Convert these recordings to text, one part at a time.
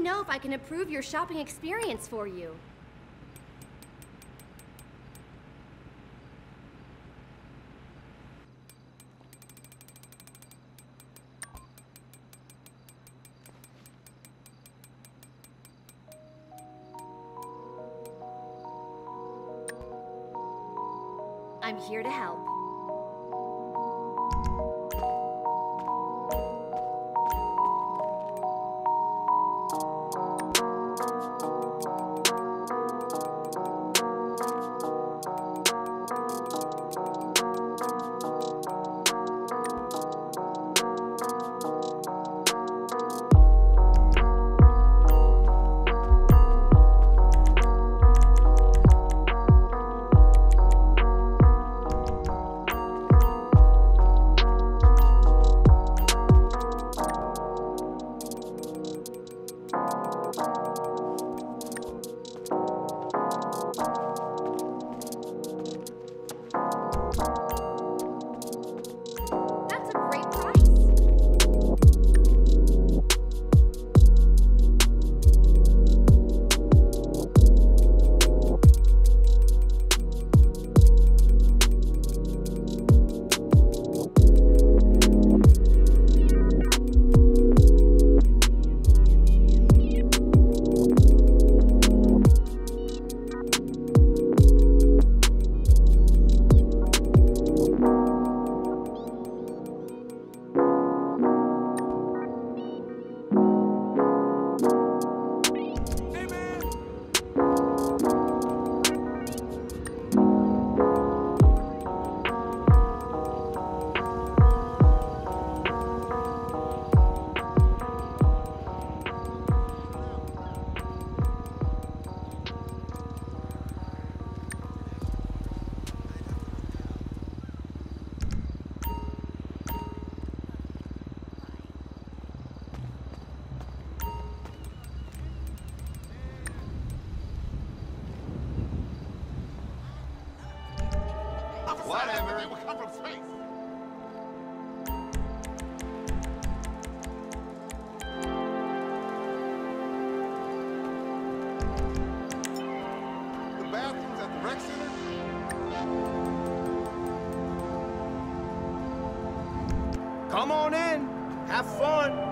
know if I can improve your shopping experience for you. Whatever. They will come from space. The bathrooms at the rec center? Come on in. Have fun.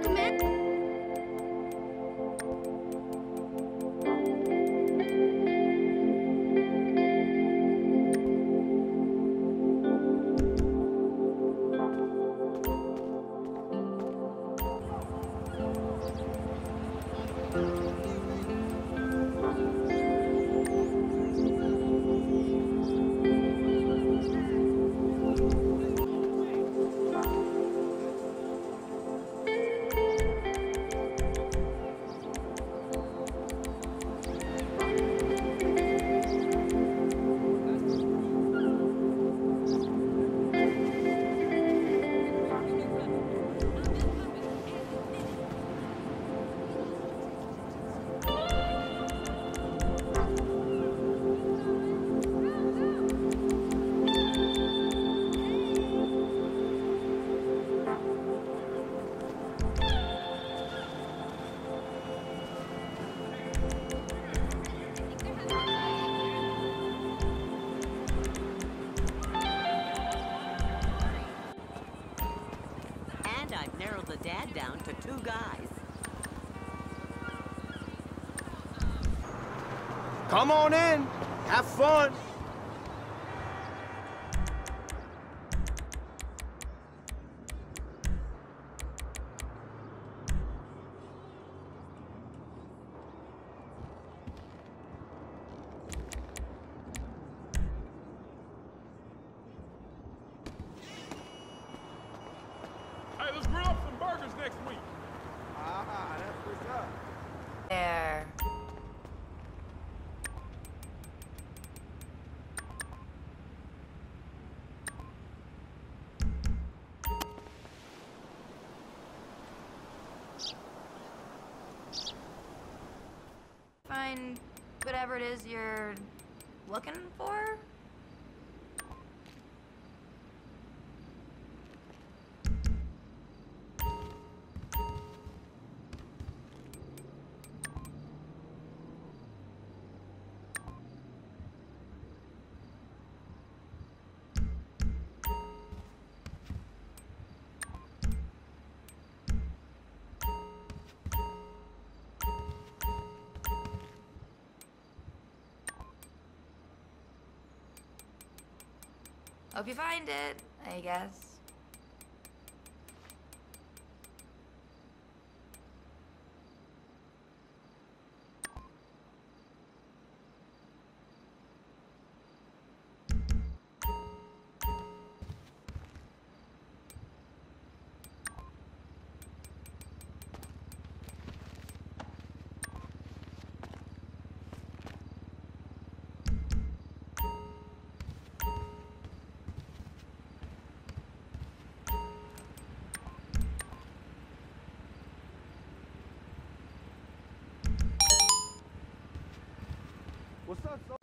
I come dad down to two guys. Come on in. Have fun. Whatever it is you're looking for? Hope you find it, I guess. What's up, son?